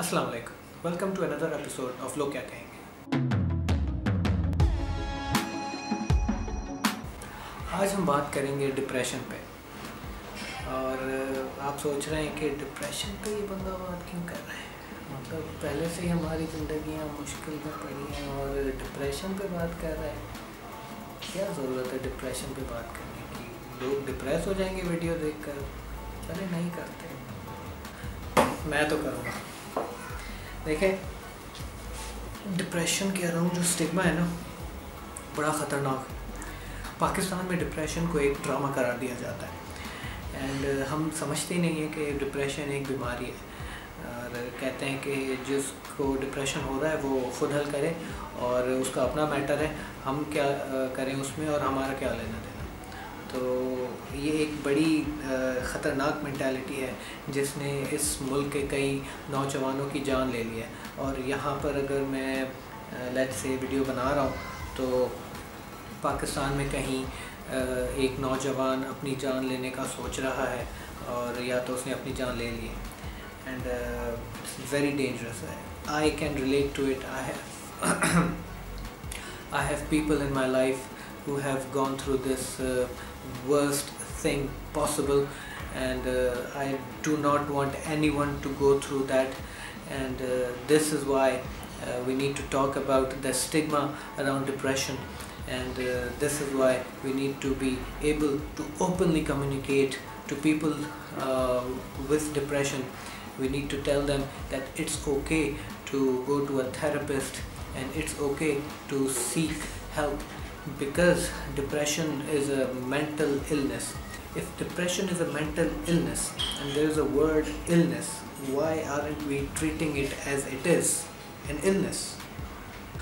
अस्सलाम वालेकुम welcome to another episode of Log Kya Kahenge आज हम बात करेंगे डिप्रेशन पे। और आप सोच रहे हैं कि डिप्रेशन पे ये बंदा बात क्यों कर रहा है? मतलब पहले से ही हमारी ज़िंदगियाँ मुश्किल में पड़ी हैं और डिप्रेशन पे बात कर रहे हैं। क्या ज़रूरत है डिप्रेशन पे बात करने की? लोग डिप्रेस हो जाएँगे वीडियो देखकर। चले नहीं करते। मैं तो करूँगा। देखें डिप्रेशन के अराउंड जो स्टिग्मा है ना, बड़ा ख़तरनाक है। पाकिस्तान में डिप्रेशन को एक ड्रामा करार दिया जाता है। एंड हम समझते नहीं हैं कि डिप्रेशन एक बीमारी है। और कहते हैं कि जिसको डिप्रेशन हो रहा है, वो खुद हल करे और उसका अपना मैटर है। हम क्या करें उसमें और हमारा क्या लेना देना तो ये एक बड़ी ख़तरनाक मैंटेलिटी है, जिसने इस मुल्क के कई नौजवानों की जान ले ली है। और यहाँ पर अगर मैं लेट से वीडियो बना रहा हूँ तो पाकिस्तान में कहीं एक नौजवान अपनी जान लेने का सोच रहा है और या तो उसने अपनी जान ले ली है। एंड इट्स वेरी डेंजरस है। I can relate to it I have I have people in my life who have gone through this uh, worst thing possible. And uh, I do not want anyone to go through that. And uh, this is why we need to talk about the stigma around depression. And this is why we need to be able to openly communicate to people with depression. We need to tell them that it's okay to go to a therapist and it's okay to seek help because depression is a mental illness. If depression is a mental illness and there is a word illness why aren't we treating it as it is? An illness.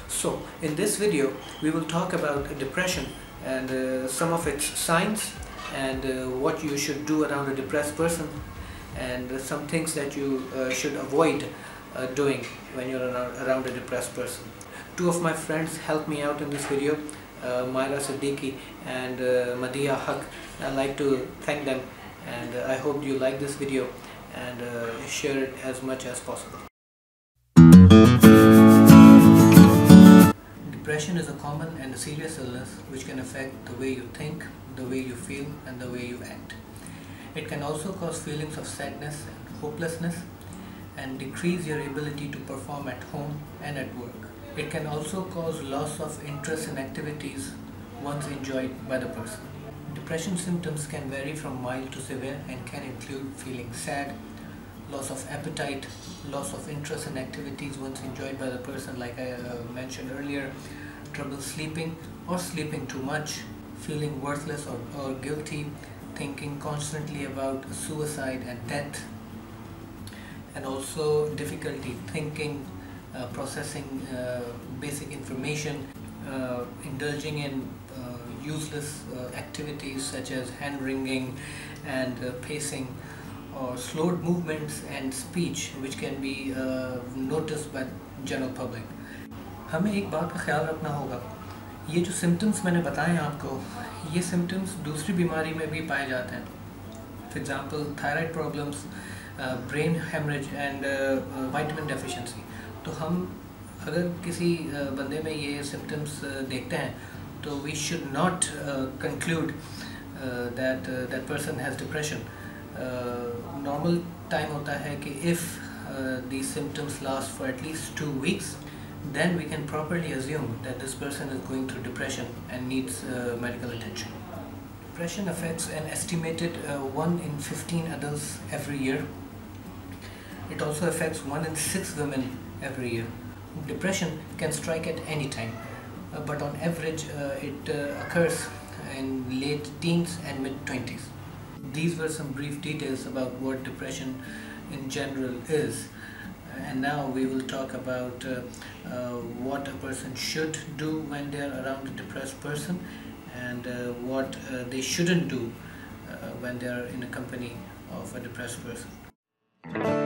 So in this video we will talk about depression and uh, some of its signs and uh, what you should do around a depressed person and uh, some things that you should avoid doing when you're around a depressed person. Two of my friends helped me out in this video uh, Maira Siddiqui and uh, Madiha Haque. I'd like to thank them and uh, I hope you like this video and share it as much as possible. Depression is a common and a serious illness which can affect the way you think, the way you feel and the way you act. It can also cause feelings of sadness and hopelessness and decrease your ability to perform at home and at work. It can also cause loss of interest in activities once enjoyed by the person. Depression symptoms can vary from mild to severe and can include feeling sad, loss of appetite, loss of interest in activities once enjoyed by the person like I uh, mentioned earlier, trouble sleeping or sleeping too much, feeling worthless or, or guilty, thinking constantly about suicide and death, and also difficulty thinking processing uh, basic information, uh, indulging in useless activities such as hand wringing and pacing or slowed movements and speech which can be noticed by general public. हमें एक बात का ख्याल रखना होगा ये जो symptoms मैंने बताए हैं आपको ये सिम्टम्स दूसरी बीमारी में भी पाए जाते हैं for example thyroid problems brain haemorrhage and vitamin deficiency तो हम अगर किसी बंदे में ये सिम्टम्स देखते हैं तो we should not conclude that that person has depression normal time होता है कि if the symptoms last for at least two weeks then we can properly assume that this person is going through depression and needs medical attention depression affects an estimated one in fifteen adult every year it also affects one in six women every year. Depression can strike at any time, uh, but on average uh, it uh, occurs in late teens and mid 20s. These were some brief details about what depression in general is. And now we will talk about what a person should do when they are around a depressed person and what they shouldn't do when they are in a company of a depressed person.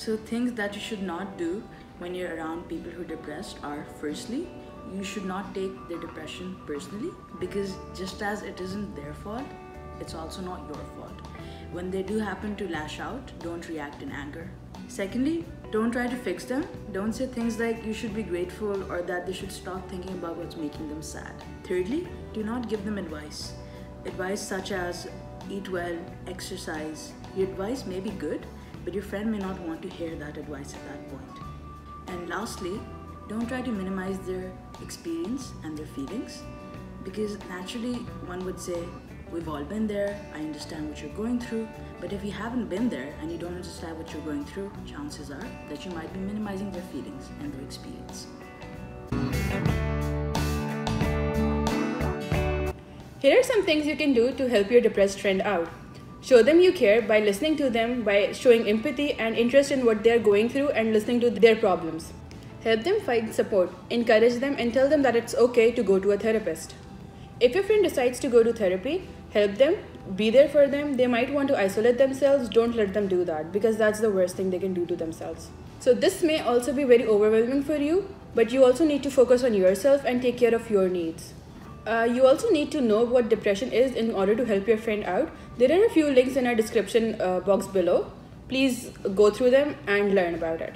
So things that you should not do when you're around people who are depressed are firstly, you should not take their depression personally because just as it isn't their fault, it's also not your fault. when they do happen to lash out, don't react in anger. Secondly, don't try to fix them. Don't say things like you should be grateful or that they should stop thinking about what's making them sad. Thirdly, do not give them advice. Advice such as eat well, exercise. Your advice may be good, but your friend may not want to hear that advice at that point. And lastly, don't try to minimize their experience and their feelings because naturally one would say, We've all been there, I understand what you're going through, but if you haven't been there and you don't understand what you're going through, chances are that you might be minimizing their feelings and their experience. Here are some things you can do to help your depressed friend out. Show them you care by listening to them, by showing empathy and interest in what they are going through and listening to their problems. Help them find support, encourage them, and tell them that it's okay to go to a therapist. If your friend decides to go to therapy, help them, be there for them. They might want to isolate themselves, don't let them do that because that's the worst thing they can do to themselves. So, this may also be very overwhelming for you, but you also need to focus on yourself and take care of your needs. Uh, you also need to know what depression is in order to help your friend out. There are a few links in our description uh, box below. Please go through them and learn about it.